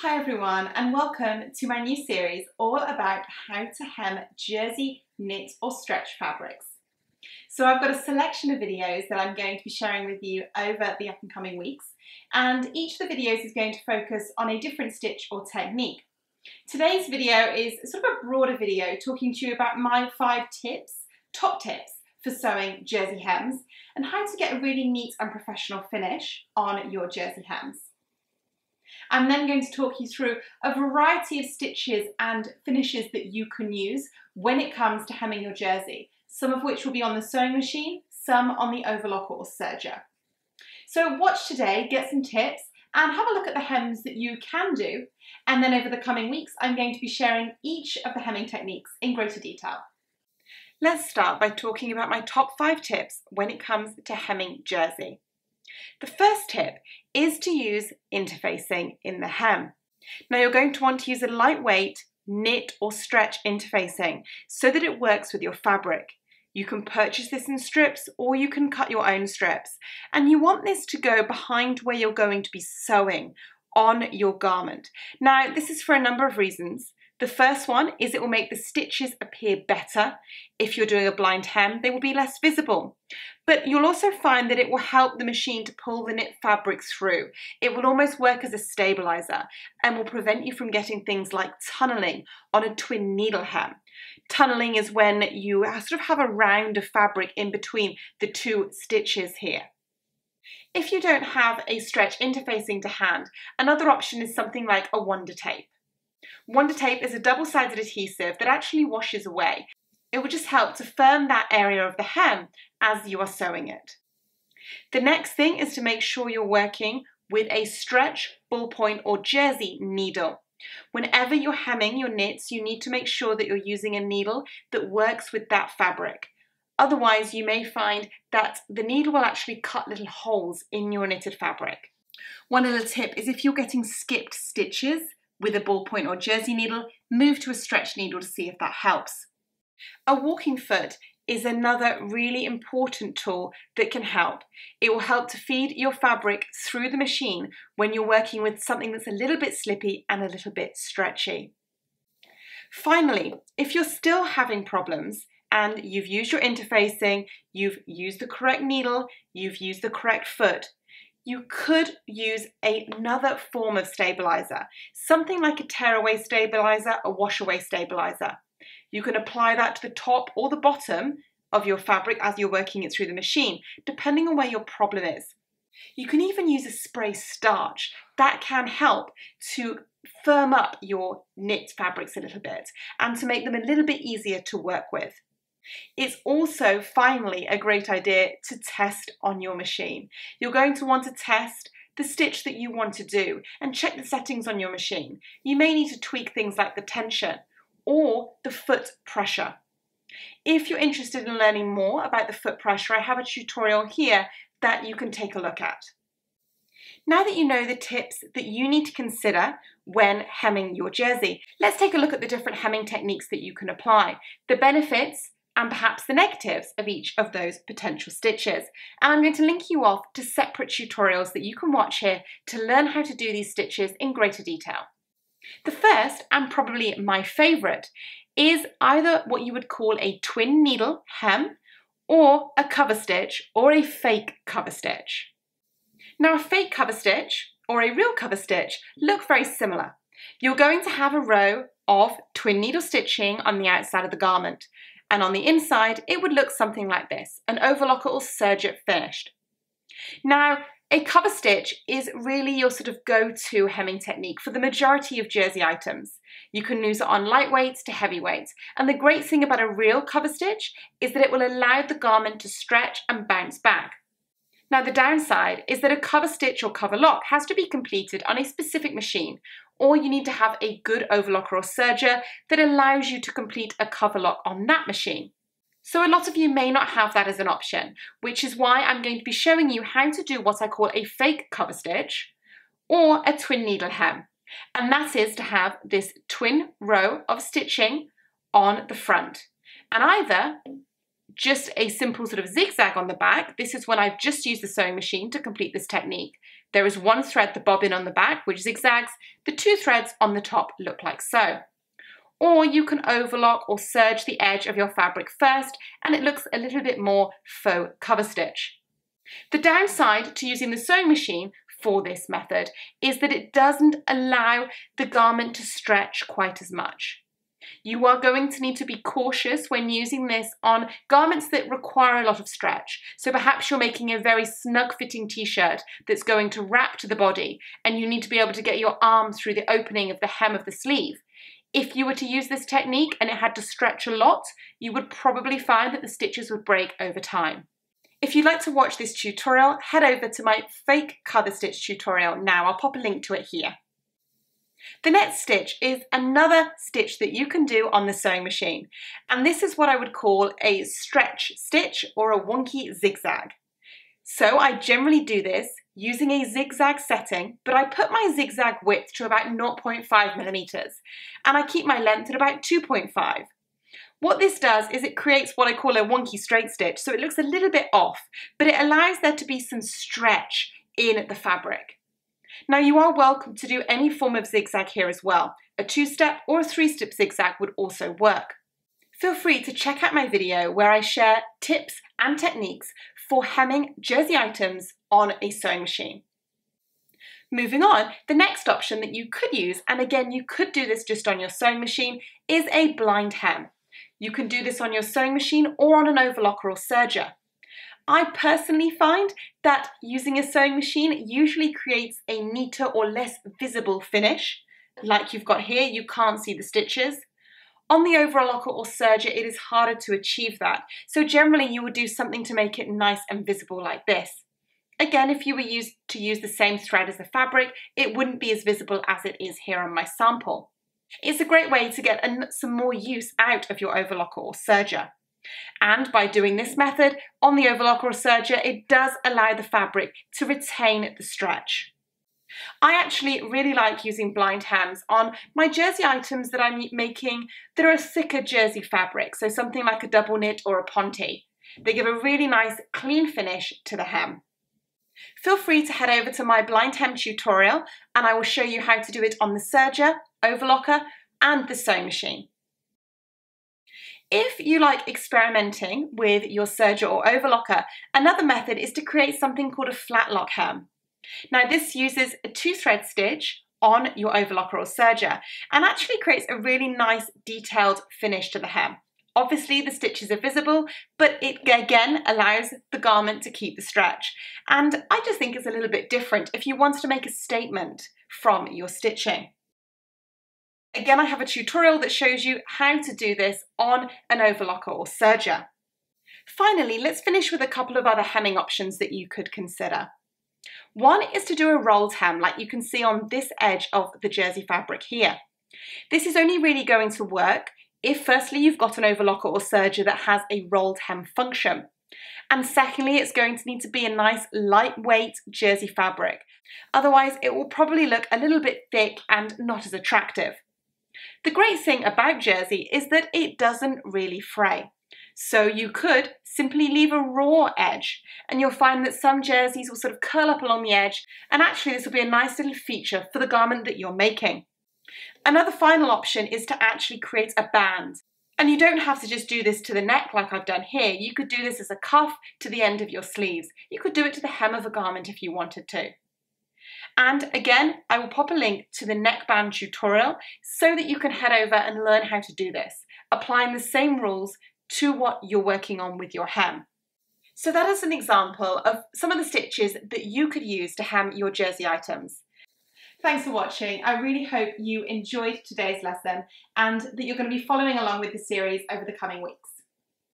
Hi everyone and welcome to my new series all about how to hem jersey, knit or stretch fabrics. So I've got a selection of videos that I'm going to be sharing with you over the up and coming weeks and each of the videos is going to focus on a different stitch or technique. Today's video is sort of a broader video talking to you about my five tips, top tips for sewing jersey hems and how to get a really neat and professional finish on your jersey hems. I'm then going to talk you through a variety of stitches and finishes that you can use when it comes to hemming your jersey, some of which will be on the sewing machine, some on the overlocker or serger. So watch today, get some tips, and have a look at the hems that you can do. And then over the coming weeks, I'm going to be sharing each of the hemming techniques in greater detail. Let's start by talking about my top five tips when it comes to hemming jersey. The first tip is to use interfacing in the hem. Now you're going to want to use a lightweight knit or stretch interfacing so that it works with your fabric. You can purchase this in strips or you can cut your own strips. And you want this to go behind where you're going to be sewing on your garment. Now, this is for a number of reasons. The first one is it will make the stitches appear better. If you're doing a blind hem, they will be less visible. But you'll also find that it will help the machine to pull the knit fabric through. It will almost work as a stabilizer and will prevent you from getting things like tunneling on a twin needle hem. Tunneling is when you sort of have a round of fabric in between the two stitches here. If you don't have a stretch interfacing to hand, another option is something like a Wonder Tape. Wonder Tape is a double-sided adhesive that actually washes away. It will just help to firm that area of the hem as you are sewing it. The next thing is to make sure you're working with a stretch, ballpoint or jersey needle. Whenever you're hemming your knits, you need to make sure that you're using a needle that works with that fabric. Otherwise, you may find that the needle will actually cut little holes in your knitted fabric. One little tip is if you're getting skipped stitches, with a ballpoint or jersey needle, move to a stretch needle to see if that helps. A walking foot is another really important tool that can help. It will help to feed your fabric through the machine when you're working with something that's a little bit slippy and a little bit stretchy. Finally, if you're still having problems and you've used your interfacing, you've used the correct needle, you've used the correct foot, you could use another form of stabilizer, something like a tearaway stabilizer, a washaway stabilizer. You can apply that to the top or the bottom of your fabric as you're working it through the machine, depending on where your problem is. You can even use a spray starch. That can help to firm up your knit fabrics a little bit and to make them a little bit easier to work with. It's also finally a great idea to test on your machine. You're going to want to test the stitch that you want to do and check the settings on your machine. You may need to tweak things like the tension or the foot pressure. If you're interested in learning more about the foot pressure, I have a tutorial here that you can take a look at. Now that you know the tips that you need to consider when hemming your jersey, let's take a look at the different hemming techniques that you can apply, the benefits and perhaps the negatives of each of those potential stitches. And I'm going to link you off to separate tutorials that you can watch here to learn how to do these stitches in greater detail. The first, and probably my favourite, is either what you would call a twin needle hem or a cover stitch or a fake cover stitch. Now a fake cover stitch or a real cover stitch look very similar. You're going to have a row of twin needle stitching on the outside of the garment and on the inside it would look something like this, an overlocker or serger finished. Now, a cover stitch is really your sort of go-to hemming technique for the majority of jersey items. You can use it on lightweights to heavyweights, and the great thing about a real cover stitch is that it will allow the garment to stretch and bounce back. Now the downside is that a cover stitch or cover lock has to be completed on a specific machine, or you need to have a good overlocker or serger that allows you to complete a cover lock on that machine. So a lot of you may not have that as an option, which is why I'm going to be showing you how to do what I call a fake cover stitch or a twin needle hem. And that is to have this twin row of stitching on the front. And either just a simple sort of zigzag on the back. This is when I've just used the sewing machine to complete this technique. There is one thread, the bobbin on the back, which zigzags. The two threads on the top look like so. Or you can overlock or serge the edge of your fabric first and it looks a little bit more faux cover stitch. The downside to using the sewing machine for this method is that it doesn't allow the garment to stretch quite as much. You are going to need to be cautious when using this on garments that require a lot of stretch. So perhaps you're making a very snug fitting t-shirt that's going to wrap to the body and you need to be able to get your arm through the opening of the hem of the sleeve. If you were to use this technique and it had to stretch a lot, you would probably find that the stitches would break over time. If you'd like to watch this tutorial, head over to my fake cover stitch tutorial now. I'll pop a link to it here. The next stitch is another stitch that you can do on the sewing machine. And this is what I would call a stretch stitch or a wonky zigzag. So I generally do this using a zigzag setting, but I put my zigzag width to about 0.5 millimeters and I keep my length at about 2.5. What this does is it creates what I call a wonky straight stitch, so it looks a little bit off, but it allows there to be some stretch in the fabric. Now you are welcome to do any form of zigzag here as well. A two-step or a three-step zigzag would also work. Feel free to check out my video where I share tips and techniques for hemming jersey items on a sewing machine. Moving on, the next option that you could use, and again you could do this just on your sewing machine, is a blind hem. You can do this on your sewing machine or on an overlocker or serger. I personally find that using a sewing machine usually creates a neater or less visible finish. Like you've got here, you can't see the stitches. On the overlocker or serger, it is harder to achieve that. So generally you would do something to make it nice and visible like this. Again, if you were used to use the same thread as the fabric, it wouldn't be as visible as it is here on my sample. It's a great way to get some more use out of your overlocker or serger. And by doing this method on the overlocker or serger, it does allow the fabric to retain the stretch. I actually really like using blind hems on my jersey items that I'm making that are a thicker jersey fabric, so something like a double knit or a ponte. They give a really nice clean finish to the hem. Feel free to head over to my blind hem tutorial and I will show you how to do it on the serger, overlocker and the sewing machine. If you like experimenting with your serger or overlocker, another method is to create something called a flat lock hem. Now this uses a two thread stitch on your overlocker or serger and actually creates a really nice detailed finish to the hem. Obviously the stitches are visible, but it again allows the garment to keep the stretch. And I just think it's a little bit different if you want to make a statement from your stitching. Again, I have a tutorial that shows you how to do this on an overlocker or serger. Finally, let's finish with a couple of other hemming options that you could consider. One is to do a rolled hem like you can see on this edge of the jersey fabric here. This is only really going to work if firstly you've got an overlocker or serger that has a rolled hem function. And secondly, it's going to need to be a nice lightweight jersey fabric. Otherwise, it will probably look a little bit thick and not as attractive. The great thing about jersey is that it doesn't really fray. So you could simply leave a raw edge and you'll find that some jerseys will sort of curl up along the edge and actually this will be a nice little feature for the garment that you're making. Another final option is to actually create a band. And you don't have to just do this to the neck like I've done here. You could do this as a cuff to the end of your sleeves. You could do it to the hem of a garment if you wanted to. And again, I will pop a link to the neckband tutorial so that you can head over and learn how to do this, applying the same rules to what you're working on with your hem. So that is an example of some of the stitches that you could use to hem your jersey items. Thanks for watching. I really hope you enjoyed today's lesson and that you're going to be following along with the series over the coming weeks.